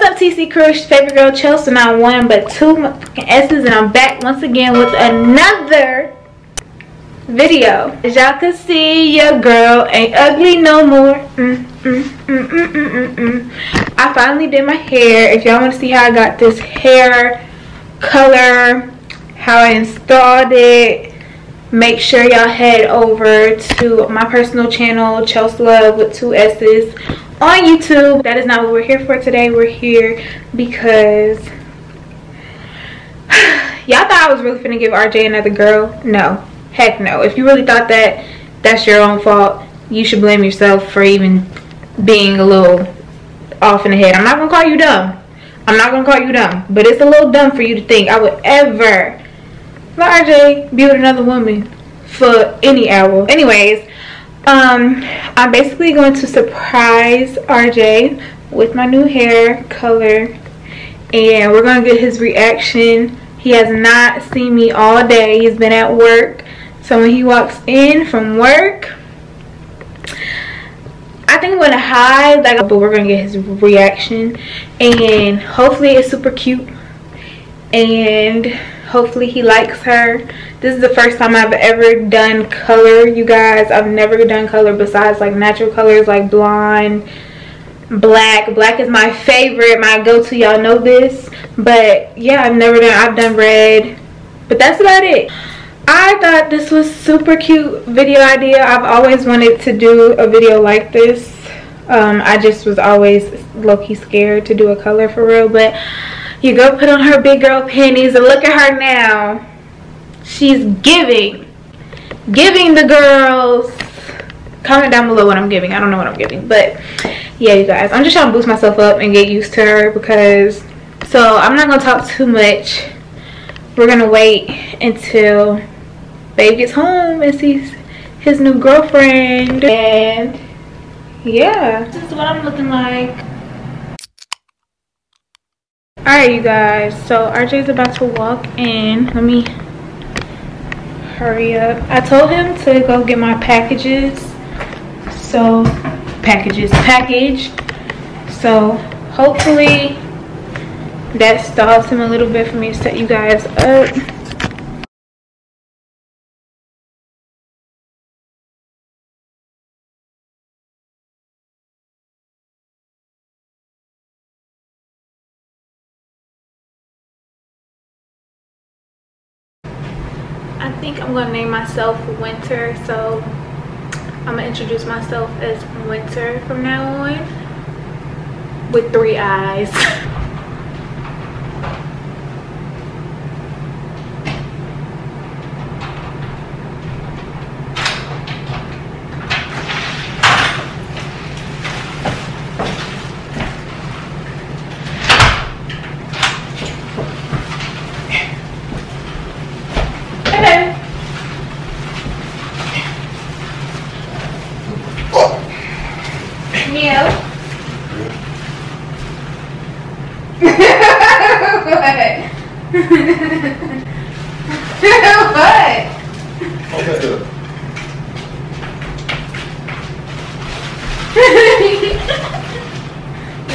What's up, TC Crew? Favorite girl Chelsea. Not one, but two S's, and I'm back once again with another video. As y'all can see, your girl ain't ugly no more. Mm, mm, mm, I finally did my hair. If y'all want to see how I got this hair color, how I installed it, make sure y'all head over to my personal channel, Chelsea Love with two S's on YouTube. That is not what we're here for today. We're here because y'all thought I was really finna give RJ another girl. No, heck no. If you really thought that, that's your own fault. You should blame yourself for even being a little off in the head. I'm not gonna call you dumb. I'm not gonna call you dumb, but it's a little dumb for you to think I would ever let RJ be with another woman for any hour. Anyways, um i'm basically going to surprise rj with my new hair color and we're gonna get his reaction. He has not seen me all day. He's been at work. So when he walks in from work I think I'm gonna hide like but we're gonna get his reaction. And hopefully it's super cute. And hopefully he likes her this is the first time i've ever done color you guys. I've never done color besides like natural colors like blonde black. Black is my favorite my go-to y'all know this. But yeah i've never done i've done red but that's about it. I thought this was super cute video idea. I've always wanted to do a video like this. Um, i just was always low-key scared to do a color for real but you go put on her big girl panties and look at her now. She's giving. Giving the girls. Comment down below what I'm giving. I don't know what I'm giving. But yeah, you guys. I'm just trying to boost myself up and get used to her because... So I'm not going to talk too much. We're going to wait until Babe gets home and sees his new girlfriend. And yeah. This is what I'm looking like Alright you guys, so RJ's about to walk in. Let me hurry up. I told him to go get my packages. So, packages, package. So, hopefully that stalls him a little bit for me to set you guys up. I think I'm gonna name myself Winter. So I'm gonna introduce myself as Winter from now on with three eyes. what? Okay. You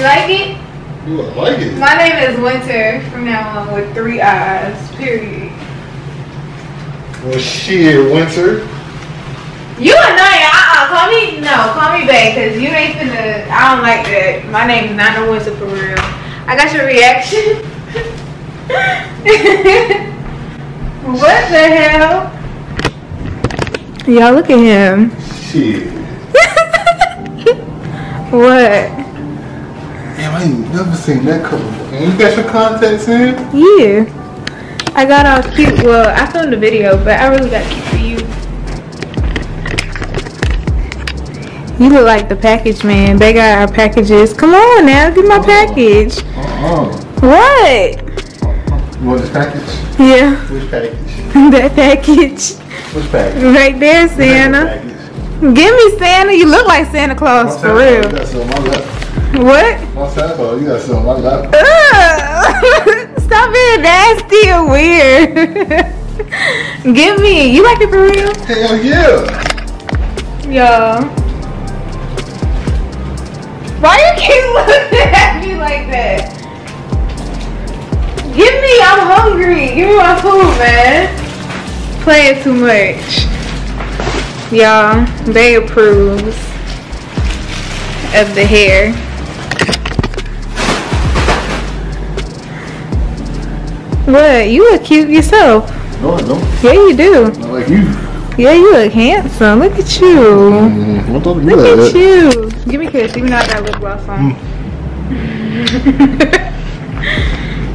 like it? You like it? My name is Winter from now on with three eyes, period. Well, shit, Winter. You annoying. Uh-uh. Call me, no, call me back because you ain't finna, I don't like that. My name is not no Winter for real. I got your reaction. what the hell? Y'all look at him. Shit. what? Damn, I ain't never seen that color before. You got your contacts in? Yeah. I got all cute. Well, I filmed the video, but I really got cute for you. You look like the package man. They got our packages. Come on now, get my oh. package. Uh-uh. What? Uh-huh. You want this package? Yeah. Which package? that package. Package? Right there, Santa. Give me Santa. You look like Santa Claus for real. You got my left. What? My Santa, you got some on my lap. Ugh. Stop being nasty and weird. Give me. You like it for real? Hell yeah. Yo. Why you keep looking at me like that? Give me, I'm hungry. Give me my food, man playing too much. Y'all, they approves of the hair. What? You look cute yourself. No, I don't. Yeah, you do. Not like you. Yeah, you look handsome. Look at you. Mm, I Look at that. you. Give me a kiss, even though I got lip gloss on.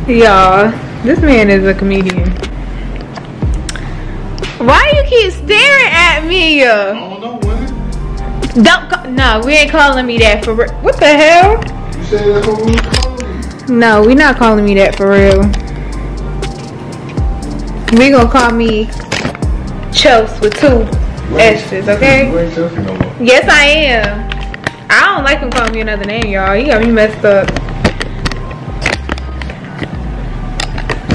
Y'all, this man is a comedian. Why you keep staring at me? I don't know, man. Don't no, we ain't calling me that for real. What the hell? You said that's what we were calling you. No, we not calling me that for real. We gonna call me Chelss with two S's, okay? You ain't Chelsea no more. Yes, I am. I don't like him calling me another name, y'all. He got me messed up.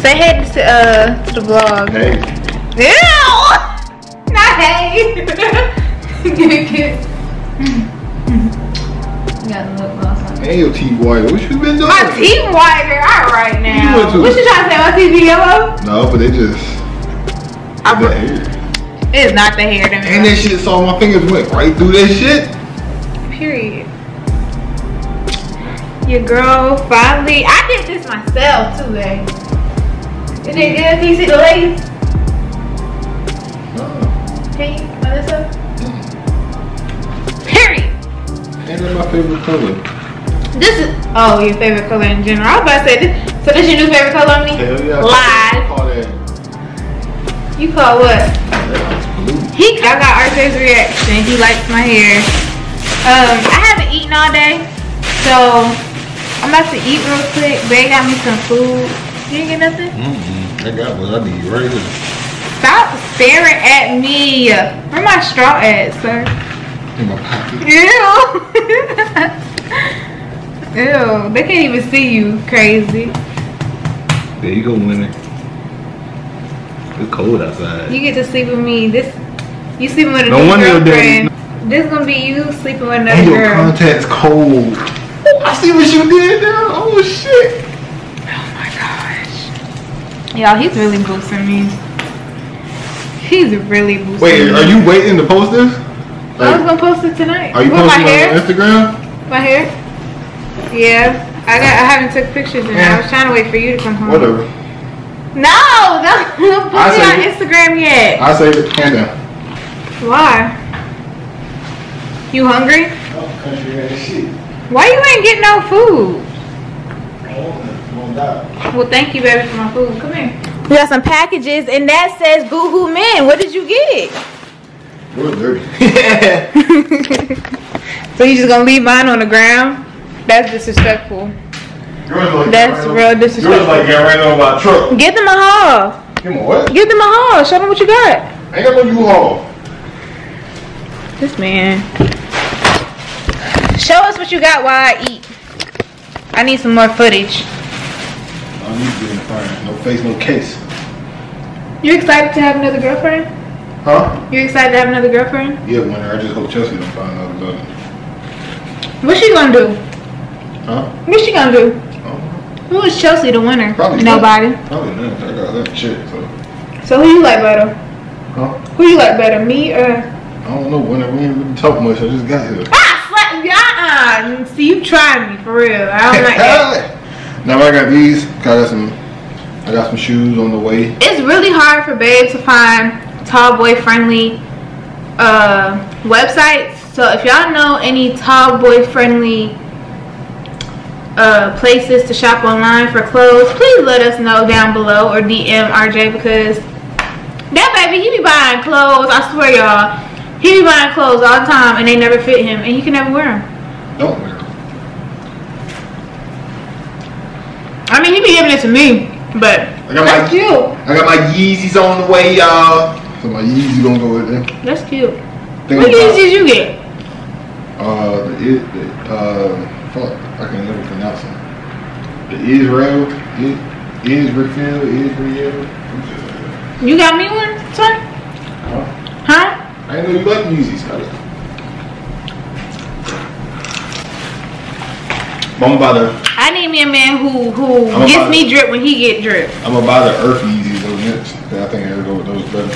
Say hey to, uh, to the vlog. Hey. Ew! Not hey. Give me a kiss. Got a lip gloss on. Hey, your teeth white. What you been doing? My teeth whiter. All right now. went to- What you trying to say? My teeth yellow? No, but they just. I the bro- hair. It's not the hair. Them And that shit, so my fingers went right through that shit. Period. Your girl finally. I did this myself too, eh? Is it good? Can you see the lace? Can you? On this? Period. ain't that my favorite color? This is oh your favorite color in general. I was about to say this. So this your new favorite color on me? Hell yeah. Lies. Call that. You call what? That's blue. He I got RJ's reaction. He likes my hair. Um, I haven't eaten all day, so I'm about to eat real quick. They got me some food. You didn't get nothing? Mm-hmm. I got what I need right here. Stop staring at me. Where my straw at, sir? In my pocket. Ew. Ew. They can't even see you. Crazy. There you go, winner. It's cold outside. You get to sleep with me. This you sleeping with a No your girlfriend. This is gonna be you sleeping with another and your girl. contact's cold. Oh, I see what you did there. Oh shit. Oh my gosh. Y'all, he's really boosting me. He's really boosting Wait, me. are you waiting to post this? I was gonna post it tonight. are you With my posting hair? on Instagram? My hair? Yeah. I got. I haven't took pictures and I was trying to wait for you to come home. Whatever. No, don't don't put it on it. Instagram yet. I saved it. Hand down. Why? You hungry? Oh, country ass shit. Why you ain't getting no food? Won't die. Well, thank you, baby, for my food. Come here. We got some packages, and that says Boohoo Men. What did you get? You're dirty. so you just gonna leave mine on the ground? That's disrespectful. Like That's real over- disrespectful. Yours like get ran over by a truck. Get them a haul. Give me what? Get them a haul. Show them what you got. I ain't got no U-Haul. This man. Show us what you got while I eat. I need some more footage. I need to get in front. No face, no case. You excited to have another girlfriend? Huh? You excited to have another girlfriend? Yeah, winner. I just hope Chelsea don't find about it. What's she gonna do? Huh? What's she gonna do? Oh, Who is Chelsea the winner? Probably Nobody. Probably not. I got that shit. So, So who you like better? huh? Who you like better, me or? I don't know. Winner. We ain't really talk much. I just got here. Ah, slap, yeah, uh, See, you tried me for real. I don't like that. now I got these. I got some. I got some shoes on the way. It's really hard for babe to find tall boy friendly uh, websites. So if y'all know any tall boy friendly uh, places to shop online for clothes, please let us know down below or DM RJ because that baby he be buying clothes. I swear y'all, he be buying clothes all the time and they never fit him and he can never wear them. Don't wear 'em. I mean, he be giving it to me, but I got that's my cute. I got my Yeezys on the way, y'all. So my Yeezys gonna go with them. That's cute. Think What Yeezys you get? Uh, the, I- the uh, fuck, I can never pronounce them. The Israel, I- Israel, Israel. You got me one, son? Huh? Huh? I didn't know you like Yeezys, Scotty. I'm about to, I need me a man who who I'm gets me drip when he get drip. I'm gonna buy the Earth Yeezys those next. 'cause I think I'll go with those better.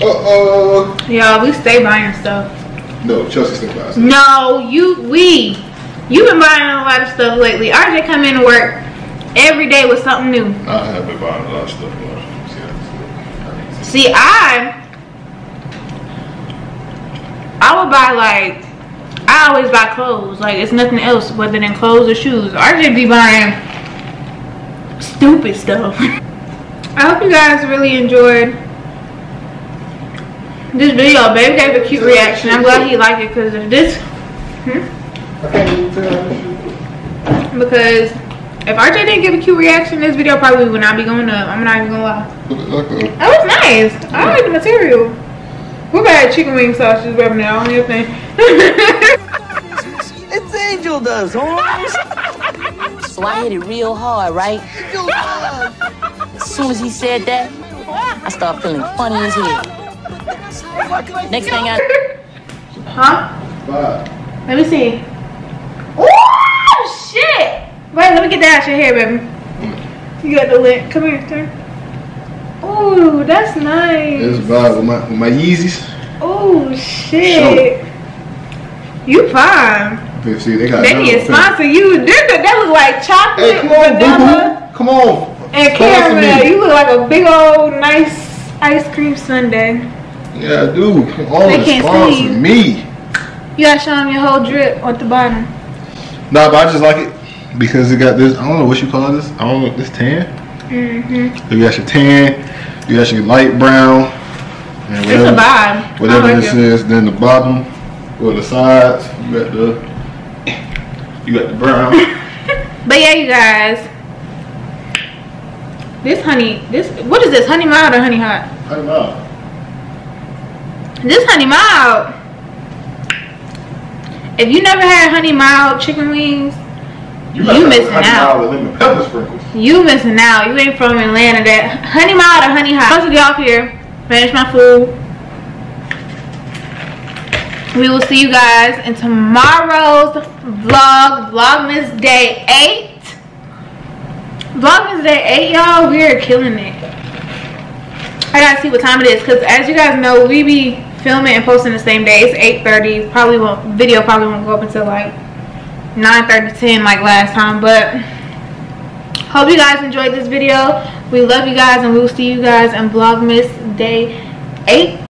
Uh-oh. Y'all, we stay buying stuff. No, Chelsea still buys it. No, you, we. You've been buying a lot of stuff lately. RJ come in to work every day with something new. I have been buying a lot of stuff. See, I- See, I, I would buy like, I always buy clothes. Like it's nothing else other than clothes or shoes. I RJ be buying stupid stuff. I hope you guys really enjoyed this video. Baby gave a cute reaction. I'm glad he liked it hmm? because if this, I can't even tell how this shit because if RJ didn't give a cute reaction, this video probably would not be going up. I'm not even gonna lie. That was oh, nice. I like the material. What about chicken wing sauce just rubbing it on your thing? It's Angel does, Holmes. So I hit it real hard, right? As soon as he said that, I started feeling funny as hell. Next thing I huh? Bye. Let me see. Oh shit! Wait, let me get that out your hair, baby. You got the lint. Come here, turn. Ooh, that's nice. This vibe with my, with my Yeezys. Oh shit. You fine. See, they got They need to sponsor you. They, they look like chocolate, Hey, come on, vanilla, boo boo. Come on. and caramel. You look like a big old nice ice cream sundae. Yeah, I do. Come on, They can't sponsor see me. You gotta show them your whole drip at the bottom. Nah, but I just like it because it got this. I don't know what you call this. I don't know this tan. Mm-hmm. You got your tan. You got your light brown. And It's a vibe. Whatever like this it. is, then the bottom or the sides, you got the you got the brown. But yeah, you guys. This honey, this what is this? Honey mild or honey hot? Honey don't. This honey mild. If you never had honey mild chicken wings, You, You missing out. you missing out. You ain't from Atlanta. That honey mild or honey hot. Once we get off here, finish my food. We will see you guys in tomorrow's vlog, Vlogmas Day 8. Vlogmas Day 8, y'all, we are killing it. I gotta see what time it is, because as you guys know, we be filming and posting the same day. It's 8.30. Probably won't, video probably won't go up until like 9.30, 10 like last time, but hope you guys enjoyed this video. We love you guys, and we will see you guys in Vlogmas Day 8.